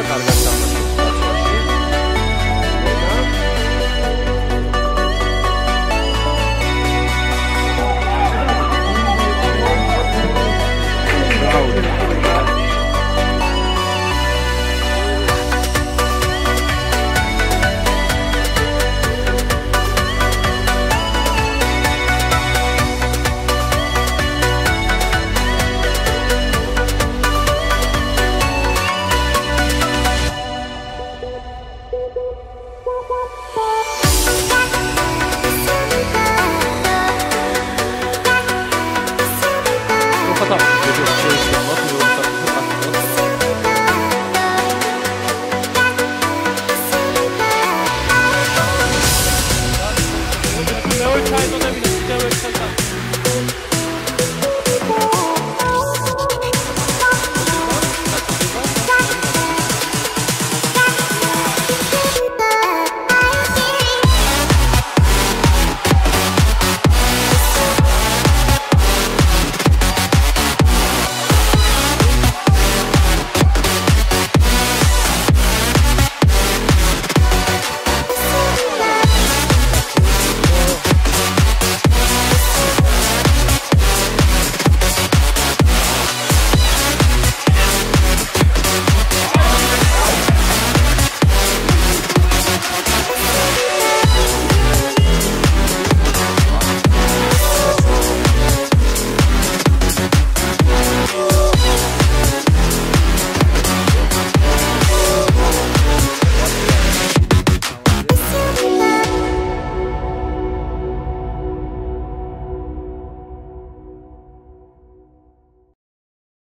아, 다르다.